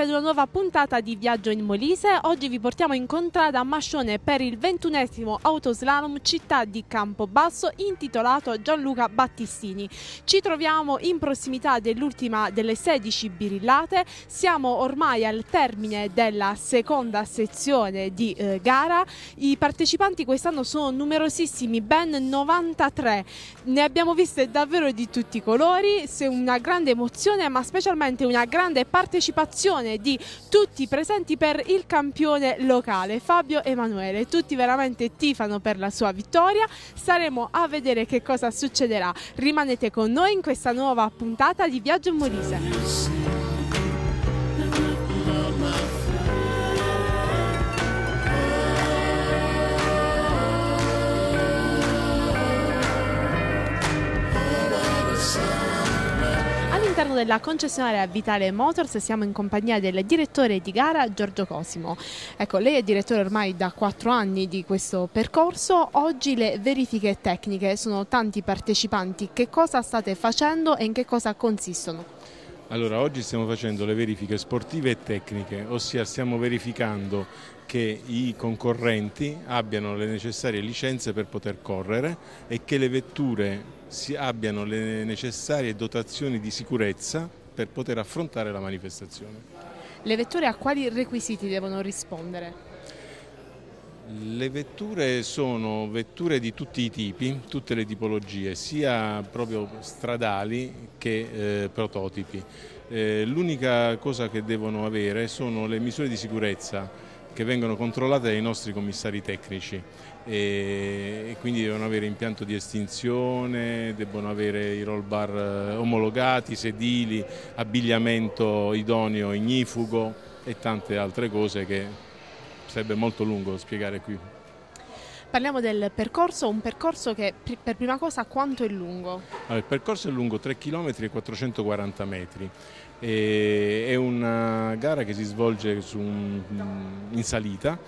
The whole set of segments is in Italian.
ad una nuova puntata di Viaggio in Molise. Oggi vi portiamo in contrada a Mascione per il ventunesimo autoslalom città di Campobasso intitolato Gianluca Battistini. Ci troviamo in prossimità dell'ultima delle 16 birillate. Siamo ormai al termine della seconda sezione di eh, gara. I partecipanti quest'anno sono numerosissimi, ben 93. Ne abbiamo viste davvero di tutti i colori, una grande emozione, ma specialmente una grande partecipazione di tutti i presenti per il campione locale, Fabio Emanuele. Tutti veramente tifano per la sua vittoria. Staremo a vedere che cosa succederà. Rimanete con noi in questa nuova puntata di Viaggio Molise. All'interno della concessionaria Vitale Motors siamo in compagnia del direttore di gara Giorgio Cosimo. Ecco, lei è direttore ormai da quattro anni di questo percorso. Oggi le verifiche tecniche sono tanti partecipanti. Che cosa state facendo e in che cosa consistono? Allora, oggi stiamo facendo le verifiche sportive e tecniche, ossia stiamo verificando che i concorrenti abbiano le necessarie licenze per poter correre e che le vetture abbiano le necessarie dotazioni di sicurezza per poter affrontare la manifestazione. Le vetture a quali requisiti devono rispondere? Le vetture sono vetture di tutti i tipi, tutte le tipologie, sia proprio stradali che eh, prototipi. Eh, L'unica cosa che devono avere sono le misure di sicurezza che vengono controllate dai nostri commissari tecnici e, quindi devono avere impianto di estinzione, devono avere i roll bar eh, omologati, sedili, abbigliamento idoneo ignifugo e tante altre cose che sarebbe molto lungo spiegare qui. Parliamo del percorso, un percorso che per prima cosa quanto è lungo? Allora, il percorso è lungo 3 km e 440 metri. E è una gara che si svolge un, in salita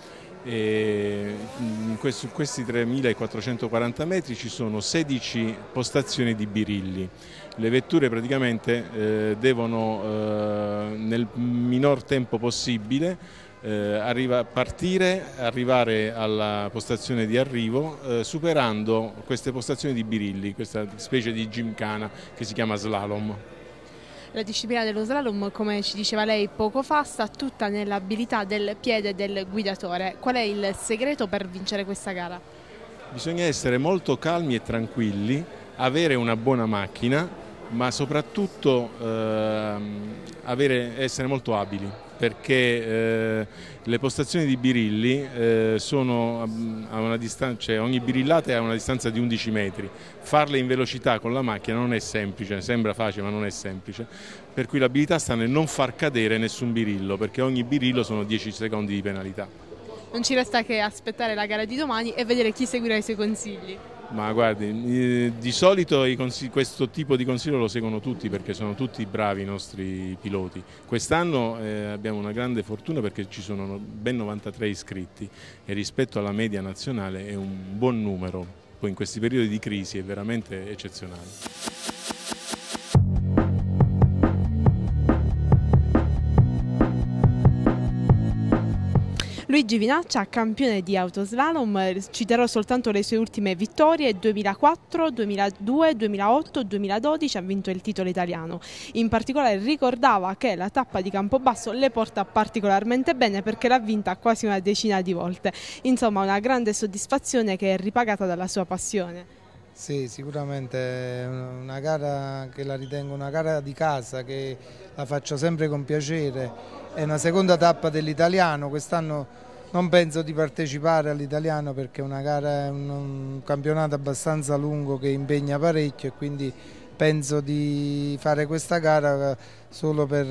e in questo, su questi 3.440 metri ci sono 16 postazioni di birilli. Le vetture praticamente eh, devono eh, nel minor tempo possibile arriva, partire, arrivare alla postazione di arrivo eh, superando queste postazioni di birilli, questa specie di gymkhana che si chiama slalom. La disciplina dello slalom, come ci diceva lei poco fa, sta tutta nell'abilità del piede del guidatore. Qual è il segreto per vincere questa gara? Bisogna essere molto calmi e tranquilli, avere una buona macchina, ma soprattutto eh, avere, essere molto abili perché eh, le postazioni di birilli eh, sono a una distanza, cioè ogni birillata è a una distanza di 11 metri, farle in velocità con la macchina non è semplice, sembra facile ma non è semplice, per cui l'abilità sta nel non far cadere nessun birillo perché ogni birillo sono 10 secondi di penalità. Non ci resta che aspettare la gara di domani e vedere chi seguirà i suoi consigli. Ma guardi, di solito questo tipo di consiglio lo seguono tutti perché sono tutti bravi i nostri piloti. Quest'anno eh, abbiamo una grande fortuna perché ci sono ben 93 iscritti e rispetto alla media nazionale è un buon numero, poi in questi periodi di crisi è veramente eccezionale. Luigi Vinaccia, campione di autoslalom, citerò soltanto le sue ultime vittorie, 2004, 2002, 2008, 2012 ha vinto il titolo italiano. In particolare ricordava che la tappa di Campobasso le porta particolarmente bene perché l'ha vinta quasi una decina di volte. Insomma una grande soddisfazione che è ripagata dalla sua passione. Sì, sicuramente è una gara che la ritengo una gara di casa, che la faccio sempre con piacere. È una seconda tappa dell'italiano, quest'anno non penso di partecipare all'italiano perché una gara è un, un, campionato abbastanza lungo che impegna parecchio e quindi penso di fare questa gara solo per,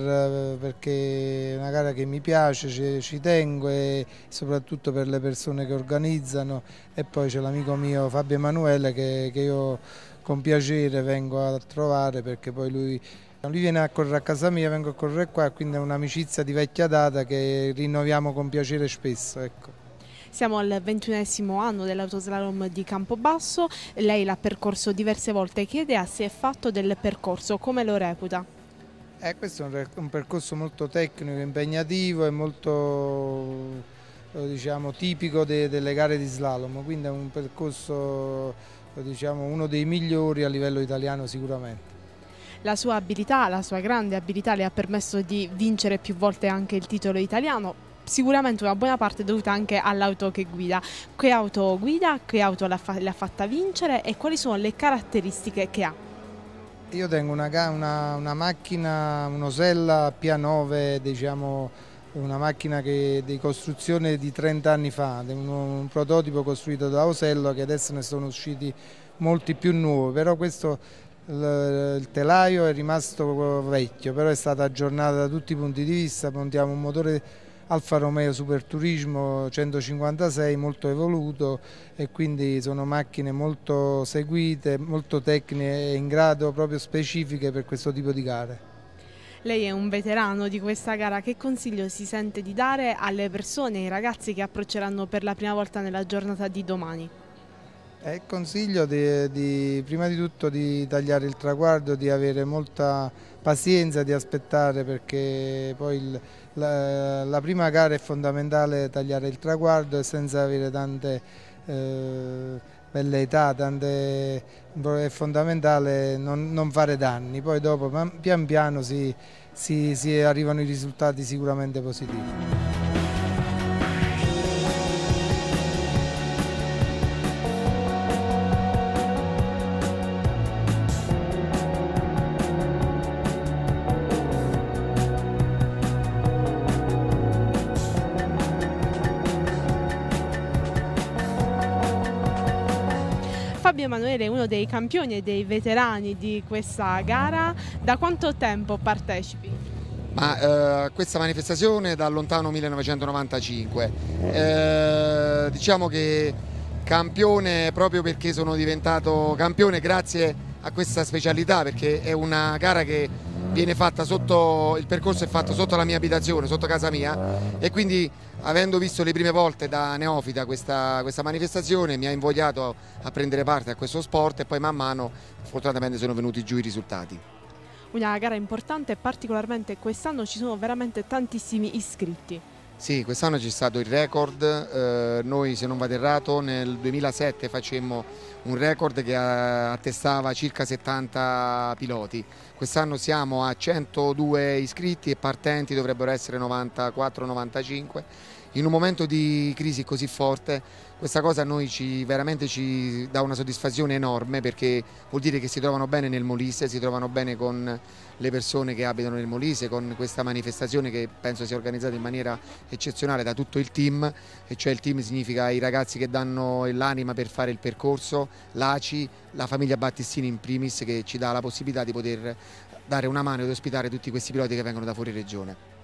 perché è una gara che mi piace, ci, ci, tengo e soprattutto per le persone che organizzano. E poi c'è l'amico mio Fabio Emanuele che, che io con piacere vengo a trovare perché poi lui lui viene a correre a casa mia, vengo a correre qua, quindi è un'amicizia di vecchia data che rinnoviamo con piacere spesso. Ecco. Siamo al ventunesimo anno dell'autoslalom di Campobasso, lei l'ha percorso diverse volte, che idea si è fatto del percorso, come lo reputa? Eh, questo è un, percorso molto tecnico, impegnativo e molto eh, diciamo, tipico de, delle gare di slalom, quindi è un percorso diciamo, uno dei migliori a livello italiano sicuramente. La sua abilità, la sua grande abilità le ha permesso di vincere più volte anche il titolo italiano, sicuramente una buona parte dovuta anche all'auto che guida. Che auto guida, che auto l'ha fatta vincere e quali sono le caratteristiche che ha? Io tengo una, una, una macchina, un'Osella P9, diciamo, una macchina che, di costruzione di 30 anni fa, un, un prototipo costruito da Osello che adesso ne sono usciti molti più nuovi, però questo il, telaio è rimasto vecchio, però è stato aggiornato da tutti i punti di vista, montiamo un motore Alfa Romeo Super Turismo 156 molto evoluto e quindi sono macchine molto seguite, molto tecniche e in grado proprio specifiche per questo tipo di gare. Lei è un veterano di questa gara, che consiglio si sente di dare alle persone, ai ragazzi che approcceranno per la prima volta nella giornata di domani? Eh, consiglio di, di, prima di tutto di tagliare il traguardo, di avere molta pazienza, di aspettare perché poi il, la, la, prima gara è fondamentale tagliare il traguardo e senza avere tante eh, belle età, tante, è fondamentale non, non, fare danni, poi dopo pian piano si, si, si arrivano i risultati sicuramente positivi. Fabio Emanuele è uno dei campioni e dei veterani di questa gara. Da quanto tempo partecipi? Ma, eh, questa manifestazione dal lontano 1995. Eh, diciamo che campione proprio perché sono diventato campione grazie a questa specialità perché è una gara che viene fatta sotto, il percorso è fatto sotto la mia abitazione, sotto casa mia e quindi avendo visto le prime volte da neofita questa, questa manifestazione mi ha invogliato a prendere parte a questo sport e poi man mano fortunatamente sono venuti giù i risultati. Una gara importante e particolarmente quest'anno ci sono veramente tantissimi iscritti. Sì, quest'anno c'è stato il record, eh, noi se non vado errato nel 2007 facemmo un record che attestava circa 70 piloti, quest'anno siamo a 102 iscritti e partenti dovrebbero essere 94-95 in un momento di crisi così forte questa cosa a noi ci, veramente ci dà una soddisfazione enorme perché vuol dire che si trovano bene nel Molise, si trovano bene con le persone che abitano nel Molise, con questa manifestazione che penso sia organizzata in maniera eccezionale da tutto il team, e cioè il team significa i ragazzi che danno l'anima per fare il percorso, l'ACI, la famiglia Battistini in primis che ci dà la possibilità di poter dare una mano ed ospitare tutti questi piloti che vengono da fuori regione.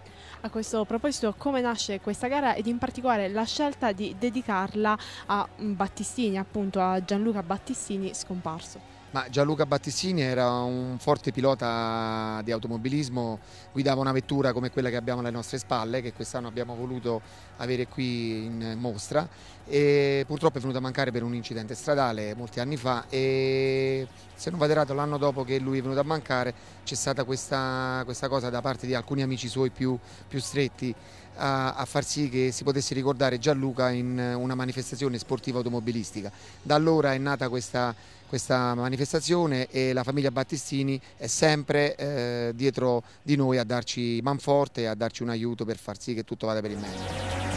A questo proposito come nasce questa gara ed in particolare la scelta di dedicarla a Battistini, appunto a Gianluca Battistini scomparso? Ma Gianluca Battistini era un forte pilota di automobilismo, guidava una vettura come quella che abbiamo alle nostre spalle, che quest'anno abbiamo voluto avere qui in mostra e purtroppo è venuto a mancare per un incidente stradale molti anni fa e se non vado errato l'anno dopo che lui è venuto a mancare c'è stata questa, questa, cosa da parte di alcuni amici suoi più, più stretti a, a, far sì che si potesse ricordare Gianluca in una manifestazione sportiva automobilistica. Da allora è nata questa, questa manifestazione e la famiglia Battistini è sempre eh, dietro di noi a darci manforte e a darci un aiuto per far sì che tutto vada per il meglio.